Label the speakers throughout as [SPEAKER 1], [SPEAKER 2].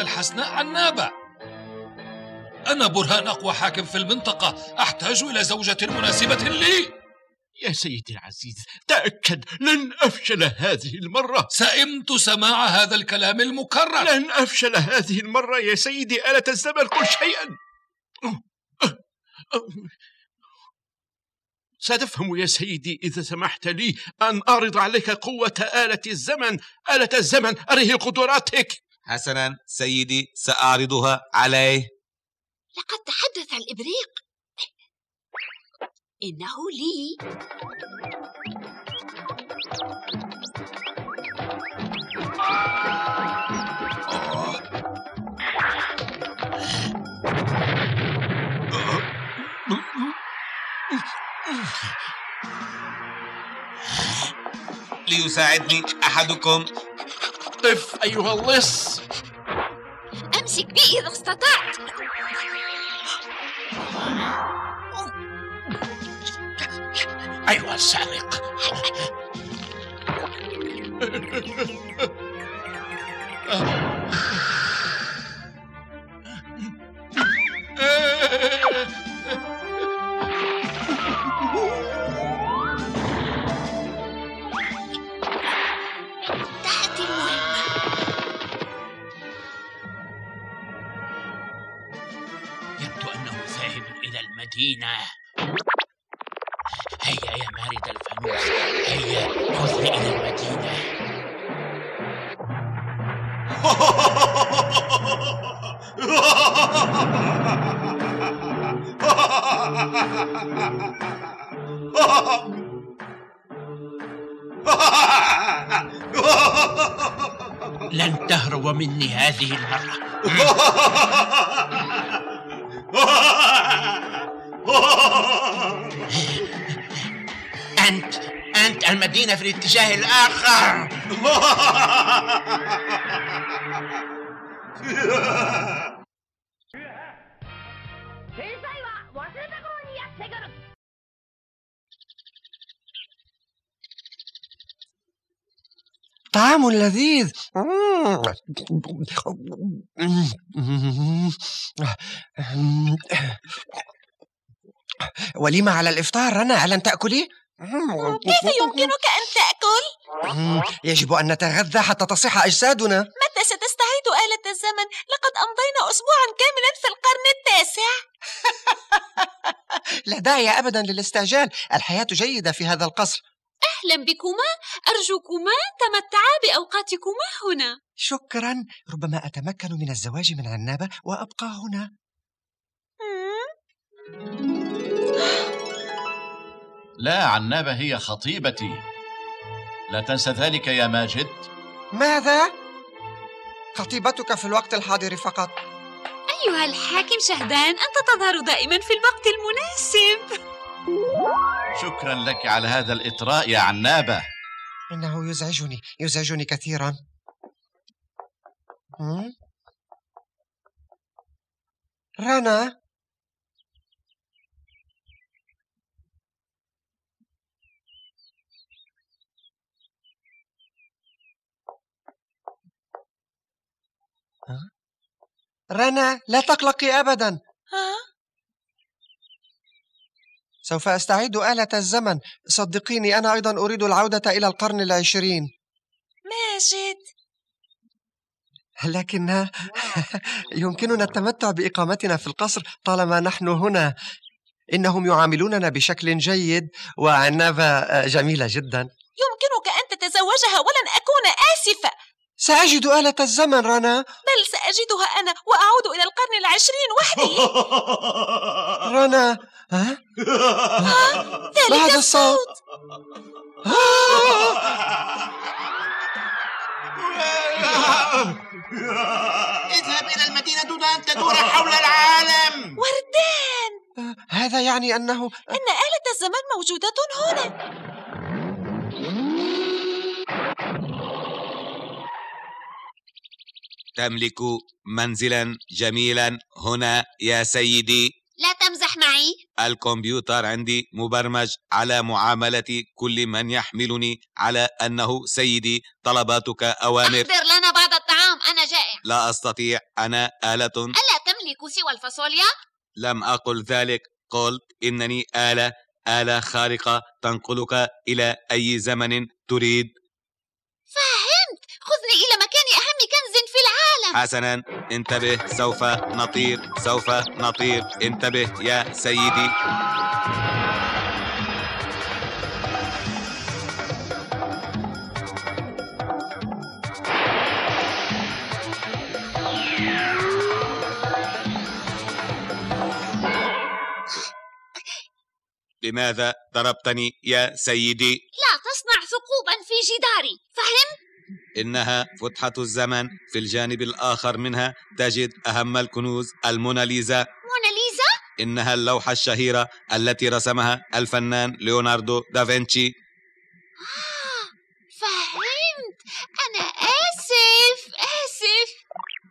[SPEAKER 1] الحسناء عنابة أنا برهان أقوى حاكم في المنطقة أحتاج إلى زوجة مناسبة لي.
[SPEAKER 2] يا سيدي العزيز تأكد لن أفشل هذه المرة.
[SPEAKER 1] سئمت سماع هذا الكلام المكرر.
[SPEAKER 2] لن أفشل هذه المرة يا سيدي الزمن كل شيئا؟ ستفهم يا سيدي إذا سمحت لي أن أعرض عليك قوة آلة الزمن. آلة الزمن أريه قدراتك
[SPEAKER 3] حسنا سيدي سأعرضها عليه.
[SPEAKER 4] لقد تحدث الإبريق. إنه لي.
[SPEAKER 3] ليساعدني أحدكم.
[SPEAKER 2] قف أيها اللص
[SPEAKER 4] أمسك بي إذا استطعت
[SPEAKER 2] أيها السارق
[SPEAKER 5] ذاهب إلى المدينة. هيا يا مارد الفانوس هيا خذني إلى المدينة. لن تهرب مني هذه المرة. أنت أنت المدينة في الاتجاه الآخر
[SPEAKER 6] طعام لذيذ وليمة على الإفطار رنا ألن تأكلي؟
[SPEAKER 4] كيف يمكنك أن تأكل؟
[SPEAKER 6] يجب أن نتغذى حتى تصح أجسادنا.
[SPEAKER 4] متى ستستعيد آلة الزمن؟ لقد أمضينا أسبوعا كاملا في القرن التاسع.
[SPEAKER 6] لا داعي أبدا للاستعجال. الحياة جيدة في هذا القصر.
[SPEAKER 4] أهلا بكما؟ أرجوكما تمتعا بأوقاتكما هنا.
[SPEAKER 6] شكرا. ربما أتمكن من الزواج من عنابة وأبقى هنا.
[SPEAKER 7] لا عنابة هي خطيبتي. لا تنسى ذلك يا ماجد.
[SPEAKER 6] ماذا؟ خطيبتك في الوقت الحاضر فقط.
[SPEAKER 4] أيها الحاكم شهدان أنت تظهر دائما في الوقت المناسب.
[SPEAKER 7] شكرا لك على هذا الإطراء يا عنابة
[SPEAKER 6] إنه يزعجني يزعجني كثيرا؟ رنا رنا لا تقلقي أبدا.
[SPEAKER 4] ها؟
[SPEAKER 6] سوف أستعيد آلة الزمن. صدقيني أنا أيضا أريد العودة إلى القرن العشرين.
[SPEAKER 4] ماجد.
[SPEAKER 6] لكن يمكننا التمتع بإقامتنا في القصر طالما نحن هنا. إنهم يعاملوننا بشكل جيد وعنابة جميلة جدا.
[SPEAKER 4] يمكنك أن تتزوجها ولن أكون آسفة.
[SPEAKER 6] سأجد آلة الزمن رنا.
[SPEAKER 4] بل سأجدها أنا وأعود إلى القرن العشرين وحدي.
[SPEAKER 6] رنا. ها؟
[SPEAKER 4] ذلك
[SPEAKER 6] ما هذا الصوت؟
[SPEAKER 5] اذهب إلى المدينة دون أن تدور حول العالم.
[SPEAKER 4] وردان.
[SPEAKER 6] هذا يعني أنه
[SPEAKER 4] أن آلة الزمن موجودة هنا.
[SPEAKER 3] تملك منزلا جميلا هنا يا سيدي.
[SPEAKER 4] لا تمزح معي.
[SPEAKER 3] الكمبيوتر عندي مبرمج على معاملة كل من يحملني على أنه سيدي. طلباتك أوامر.
[SPEAKER 4] أحضر لنا بعض الطعام أنا جائع.
[SPEAKER 3] لا أستطيع. أنا آلة.
[SPEAKER 4] ألا تملك سوى الفاصوليا؟
[SPEAKER 3] لم أقل ذلك. قلت إنني آلة. آلة خارقة تنقلك إلى أي زمن تريد.
[SPEAKER 4] فهمت. خذني إلى مكان أهم كنز في العالم
[SPEAKER 3] حسنا انتبه سوف نطير سوف نطير انتبه يا سيدي لماذا ضربتني يا سيدي
[SPEAKER 4] لا تصنع ثقوبا في جداري فهمت؟
[SPEAKER 3] إنها فتحة الزمن في الجانب الآخر منها تجد أهم الكنوز الموناليزا
[SPEAKER 4] موناليزا؟
[SPEAKER 3] إنها اللوحة الشهيرة التي رسمها الفنان ليوناردو دافنشي.
[SPEAKER 4] آه فهمت. أنا آسف آسف.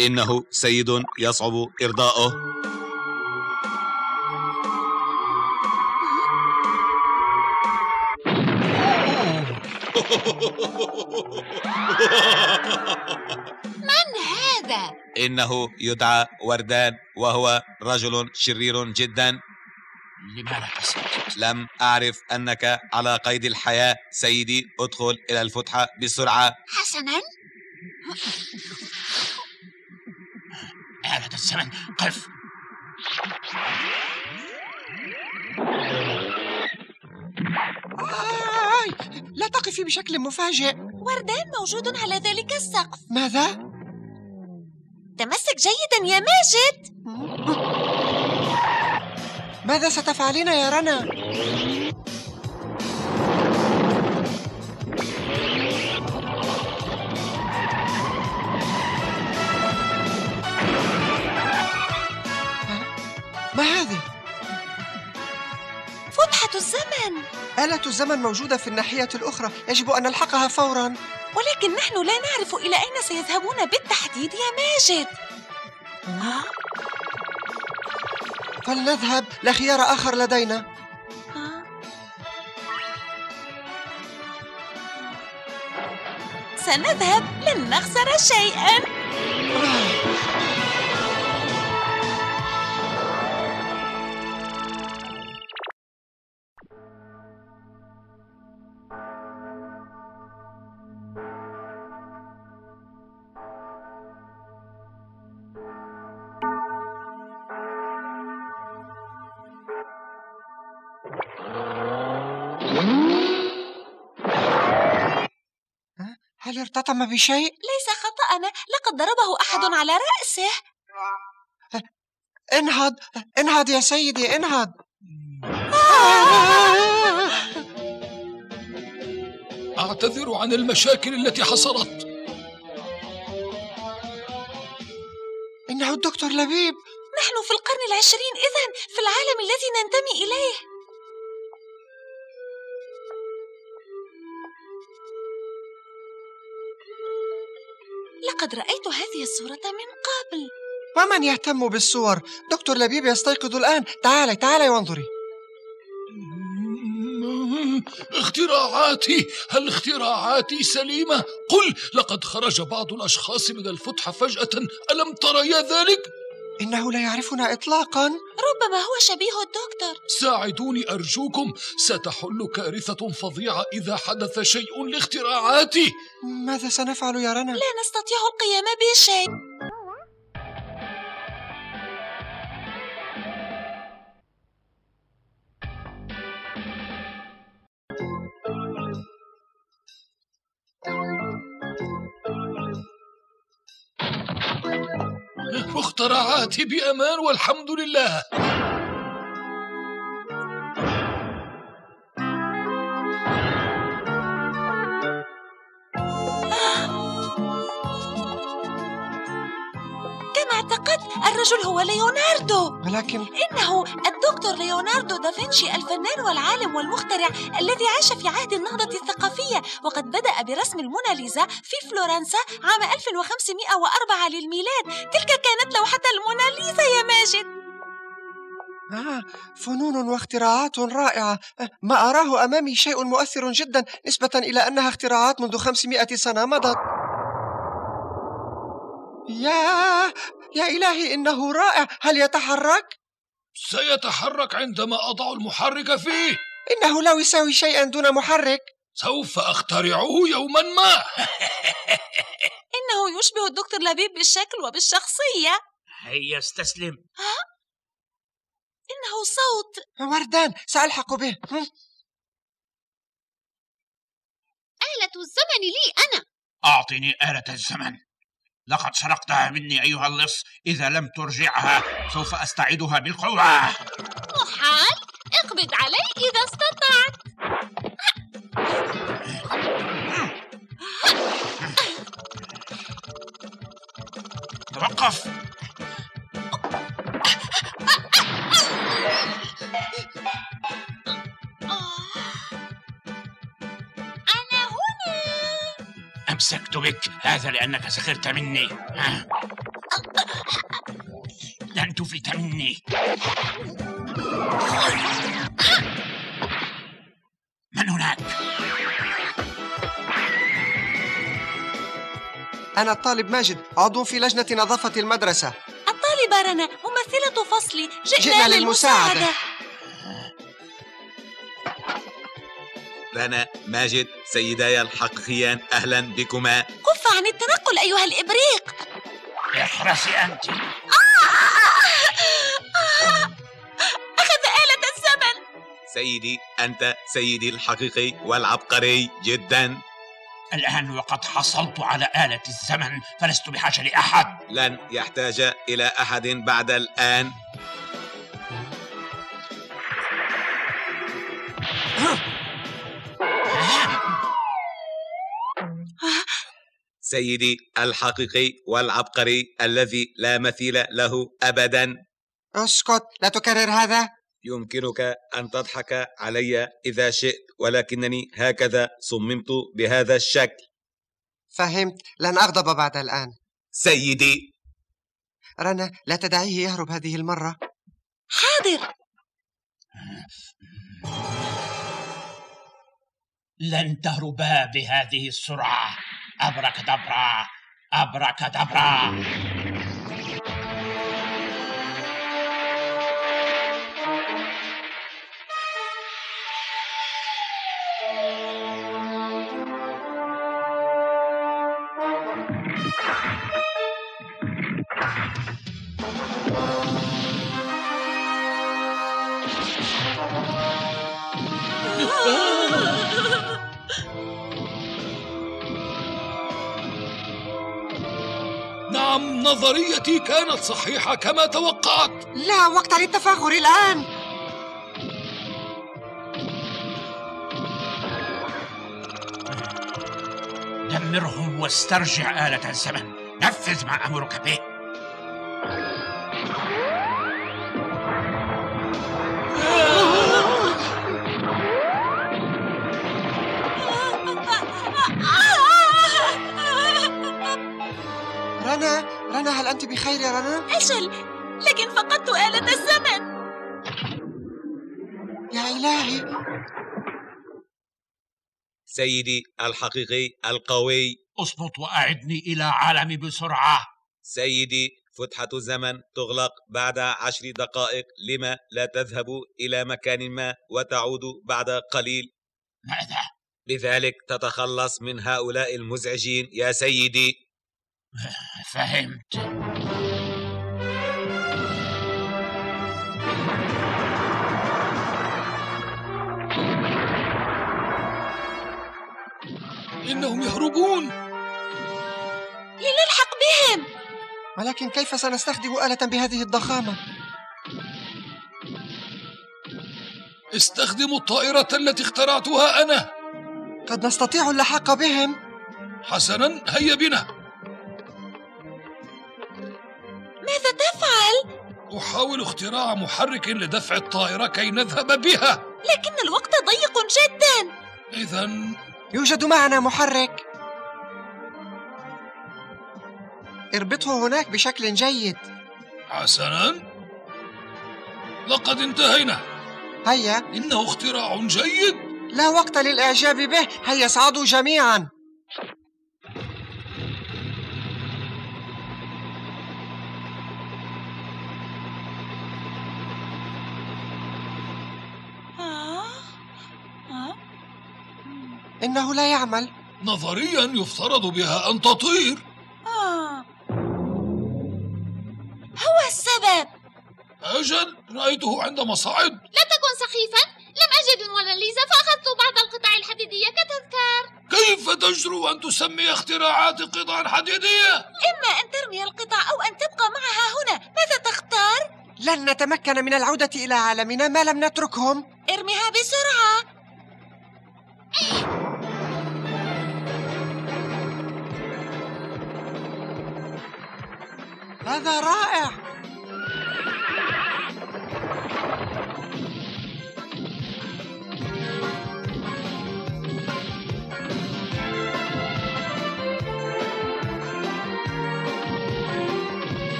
[SPEAKER 3] إنه سيد يصعب إرضاؤه.
[SPEAKER 4] من هذا؟
[SPEAKER 3] إنه يدعى وردان وهو رجل شرير جدا.
[SPEAKER 7] لماذا تسكت؟
[SPEAKER 3] لم أعرف أنك على قيد الحياة سيدي. ادخل إلى الفتحة بسرعة.
[SPEAKER 4] حسنا.
[SPEAKER 7] آلة الزمن قف
[SPEAKER 6] آي لا تقفي بشكل مفاجئ
[SPEAKER 4] وردان موجود على ذلك السقف
[SPEAKER 6] ماذا؟
[SPEAKER 4] تمسك جيدا يا ماجد
[SPEAKER 6] ماذا ستفعلين يا رنا؟ ما هذه؟
[SPEAKER 4] فتحة الزمن.
[SPEAKER 6] آلة الزمن موجودة في الناحية الأخرى. يجب أن نلحقها فورا.
[SPEAKER 4] ولكن نحن لا نعرف إلى أين سيذهبون بالتحديد يا ماجد.
[SPEAKER 6] فلنذهب. لا خيار آخر لدينا.
[SPEAKER 4] سنذهب لن نخسر شيئا.
[SPEAKER 6] هل ارتطم بشيء؟
[SPEAKER 4] ليس خطأنا لقد ضربه أحد على رأسه.
[SPEAKER 6] انهض انهض يا سيدي انهض.
[SPEAKER 1] أعتذر عن المشاكل التي حصلت.
[SPEAKER 6] إنه الدكتور لبيب.
[SPEAKER 4] نحن في القرن العشرين إذن في العالم الذي ننتمي إليه. لقد رأيت هذه الصورة من قبل.
[SPEAKER 6] ومن يهتم بالصور؟ دكتور لبيب يستيقظ الآن. تعالي تعالي وانظري.
[SPEAKER 1] اختراعاتي هل اختراعاتي سليمة؟ قل لقد خرج بعض الأشخاص من الفتحة فجأة. ألم ترى يا ذلك؟
[SPEAKER 6] إنه لا يعرفنا إطلاقا.
[SPEAKER 4] ربما هو شبيه الدكتور.
[SPEAKER 1] ساعدوني أرجوكم. ستحل كارثة فظيعة إذا حدث شيء لاختراعاتي.
[SPEAKER 6] ماذا سنفعل يا رنا؟
[SPEAKER 4] لا نستطيع القيام بشيء.
[SPEAKER 1] اختراعاتي بأمان والحمد لله.
[SPEAKER 4] اعتقدت الرجل هو ليوناردو.
[SPEAKER 6] ولكن
[SPEAKER 4] إنه الدكتور ليوناردو دافنشي الفنان والعالم والمخترع الذي عاش في عهد النهضة الثقافية وقد بدأ برسم الموناليزا في فلورنسا عام 1504 للميلاد. تلك كانت لوحة الموناليزا يا ماجد.
[SPEAKER 6] آه فنون واختراعات رائعة. آه، ما أراه أمامي شيء مؤثر جدا نسبة إلى أنها اختراعات منذ خمسمائة سنة مضت. يا يا إلهي إنه رائع. هل يتحرك؟
[SPEAKER 1] سيتحرك عندما أضع المحرك فيه.
[SPEAKER 6] إنه لا يساوي شيئا دون محرك.
[SPEAKER 1] سوف أخترعه يوما ما.
[SPEAKER 4] إنه يشبه الدكتور لبيب بالشكل وبالشخصية.
[SPEAKER 8] هيا استسلم.
[SPEAKER 4] إنه صوت.
[SPEAKER 6] وردان سألحق به؟
[SPEAKER 9] آلة الزمن لي أنا.
[SPEAKER 8] أعطني آلة الزمن. لقد سرقتها مني أيها اللص إذا لم ترجعها سوف أستعيدها بالقوة.
[SPEAKER 9] محال اقبض علي إذا استطعت.
[SPEAKER 8] توقف! بك هذا لأنك سخرت مني. لن تفلت مني من هناك؟
[SPEAKER 6] أنا الطالب ماجد عضو في لجنة نظافة المدرسة
[SPEAKER 4] الطالبة رنا ممثلة فصلي جئنا,
[SPEAKER 6] جئنا للمساعدة.
[SPEAKER 4] للمساعدة
[SPEAKER 3] رنا ماجد سيداي الحقيقيان أهلا بكما.
[SPEAKER 4] كف عن التنقل أيها الإبريق.
[SPEAKER 8] احرسي أنت.
[SPEAKER 4] أخذ آلة الزمن.
[SPEAKER 3] سيدي أنت سيدي الحقيقي والعبقري جدا.
[SPEAKER 8] الآن وقد حصلت على آلة الزمن فلست بحاجة لأحد.
[SPEAKER 3] لن يحتاج إلى أحد بعد الآن. سيدي الحقيقي والعبقري الذي لا مثيل له أبدا.
[SPEAKER 6] أسكت لا تكرر هذا.
[SPEAKER 3] يمكنك أن تضحك علي إذا شئت ولكنني هكذا صممت بهذا الشكل.
[SPEAKER 6] فهمت. لن أغضب بعد الآن.
[SPEAKER 3] سيدي.
[SPEAKER 6] رنا لا تدعيه يهرب هذه المرة.
[SPEAKER 4] حاضر.
[SPEAKER 8] لن تهربا بهذه السرعة. Abracadabra! Abracadabra! Oh.
[SPEAKER 1] نعم نظريتي كانت صحيحة كما توقعت؟
[SPEAKER 6] لا وقت للتفاخر الآن.
[SPEAKER 8] دمرهم واسترجع آلة الزمن. نفذ ما أمرك به.
[SPEAKER 6] رنا هل أنت بخير يا رنا؟
[SPEAKER 4] أجل لكن فقدت آلة الزمن.
[SPEAKER 6] يا إلهي.
[SPEAKER 3] سيدي الحقيقي القوي.
[SPEAKER 8] اصمت وأعدني إلى عالمي بسرعة.
[SPEAKER 3] سيدي فتحة الزمن تغلق بعد عشر دقائق. لما لا تذهب إلى مكان ما وتعود بعد قليل؟
[SPEAKER 8] ماذا؟
[SPEAKER 3] لذلك تتخلص من هؤلاء المزعجين يا سيدي.
[SPEAKER 8] فهمت.
[SPEAKER 1] إنهم يهربون
[SPEAKER 4] لنلحق بهم.
[SPEAKER 6] ولكن كيف سنستخدم آلة بهذه الضخامة؟
[SPEAKER 1] استخدموا الطائرة التي اخترعتها أنا.
[SPEAKER 6] قد نستطيع اللحاق بهم.
[SPEAKER 1] حسنا هيا بنا. أحاول اختراع محرك لدفع الطائرة كي نذهب بها.
[SPEAKER 4] لكن الوقت ضيق جدا.
[SPEAKER 1] إذا
[SPEAKER 6] يوجد معنا محرك. اربطه هناك بشكل جيد.
[SPEAKER 1] حسنا. لقد انتهينا.
[SPEAKER 6] هيا.
[SPEAKER 1] إنه اختراع جيد.
[SPEAKER 6] لا وقت للإعجاب به. هيا اصعدوا جميعا. إنه لا يعمل.
[SPEAKER 1] نظريا يفترض بها أن تطير.
[SPEAKER 4] آه. هو السبب.
[SPEAKER 1] أجل رأيته عندما صعد
[SPEAKER 9] لا تكن سخيفا. لم أجد الموناليزا فأخذت بعض القطع الحديدية كتذكار.
[SPEAKER 1] كيف تجرؤ أن تسمي اختراعات قطع حديدية؟
[SPEAKER 4] إما أن ترمي القطع أو أن تبقى معها هنا. ماذا تختار؟
[SPEAKER 6] لن نتمكن من العودة إلى عالمنا ما لم نتركهم.
[SPEAKER 4] ارميها بسرعة.
[SPEAKER 6] هذا رائع.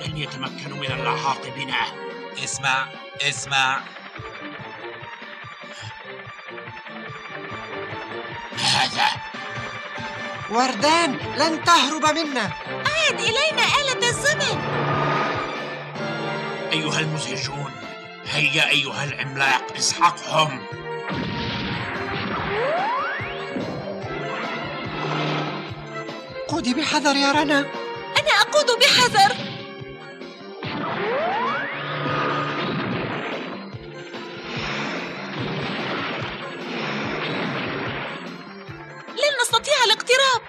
[SPEAKER 8] لن يتمكنوا من اللحاق بنا.
[SPEAKER 3] اسمع اسمع.
[SPEAKER 6] وردان لن تهرب منا.
[SPEAKER 4] عاد إلينا آلة الزمن.
[SPEAKER 8] أيها المزعجون هيا أيها العملاق اسحقهم.
[SPEAKER 6] قودي بحذر يا رنا.
[SPEAKER 4] أنا أقود بحذر.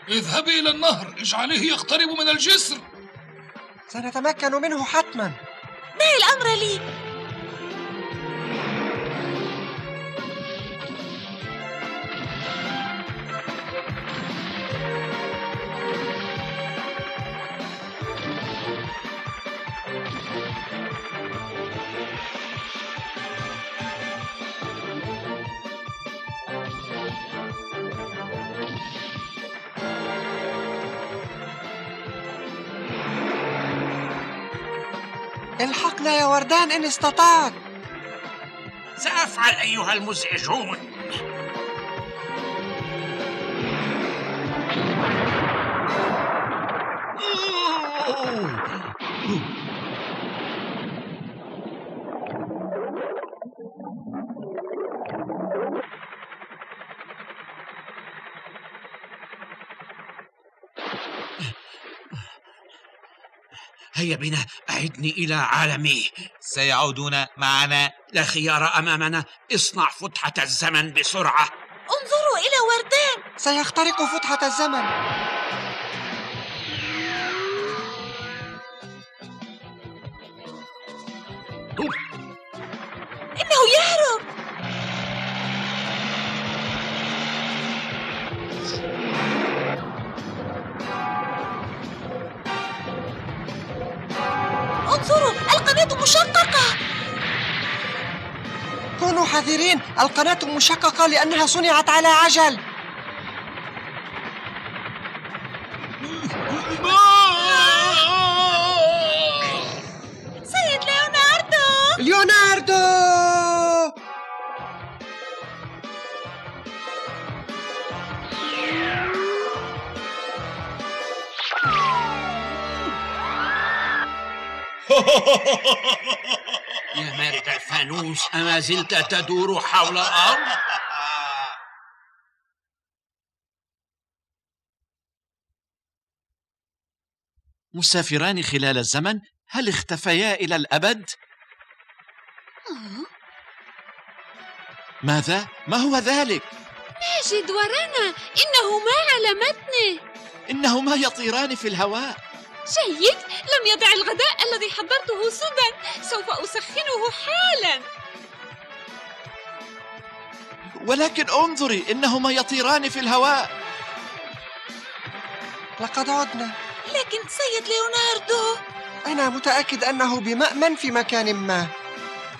[SPEAKER 1] اذهبي إلى النهر اجعليه يقترب من الجسر.
[SPEAKER 6] سنتمكن منه حتما.
[SPEAKER 4] دعي الأمر لي.
[SPEAKER 6] الحقنا يا وردان إن استطعت.
[SPEAKER 8] سأفعل أيها المزعجون. هيا بنا أعدني إلى عالمي.
[SPEAKER 3] سيعودون معنا.
[SPEAKER 8] لا خيار أمامنا اصنع فتحة الزمن بسرعة.
[SPEAKER 4] انظروا إلى وردان.
[SPEAKER 6] سيخترق فتحة الزمن.
[SPEAKER 4] إنه يهرب. انظروا القناة مشققة.
[SPEAKER 6] كونوا حذرين القناة مشققة لأنها صنعت على عجل.
[SPEAKER 8] يا مارد الفانوس أما زلت تدور حول الأرض؟
[SPEAKER 2] مسافران خلال الزمن هل اختفيا إلى الأبد؟ ماذا؟ ما هو ذلك؟
[SPEAKER 9] ماجد ورنا إنهما على متنه
[SPEAKER 2] إنهما يطيران في الهواء
[SPEAKER 9] جيد! لم يدع الغداء الذي حضرته سدى سوف أسخنه حالا!
[SPEAKER 2] ولكن انظري إنهما يطيران في الهواء.
[SPEAKER 6] لقد عدنا.
[SPEAKER 4] لكن سيد ليوناردو!
[SPEAKER 6] أنا متأكد أنه بمأمن في مكان ما.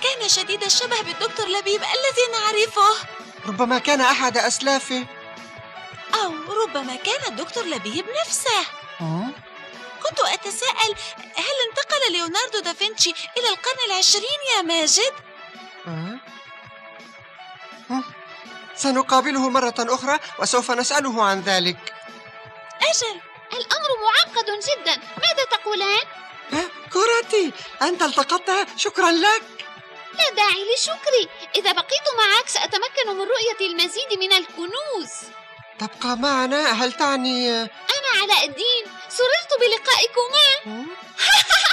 [SPEAKER 4] كان شديد الشبه بالدكتور لبيب الذي نعرفه.
[SPEAKER 6] ربما كان أحد أسلافه.
[SPEAKER 4] أو ربما كان الدكتور لبيب نفسه؟ كنت أتساءل هل انتقل ليوناردو دافنشي إلى القرن العشرين يا ماجد؟
[SPEAKER 6] ها؟ ها؟ سنقابله مرة أخرى وسوف نسأله عن ذلك
[SPEAKER 4] أجل
[SPEAKER 9] الأمر معقد جدا ماذا تقولان؟
[SPEAKER 6] ها؟ كرتي أنت التقطتها شكرا لك
[SPEAKER 9] لا داعي لشكري إذا بقيت معك سأتمكن من رؤية المزيد من الكنوز
[SPEAKER 6] تبقى معنا؟ هل تعني
[SPEAKER 9] أنا علاء الدين. سررت بلقائكما.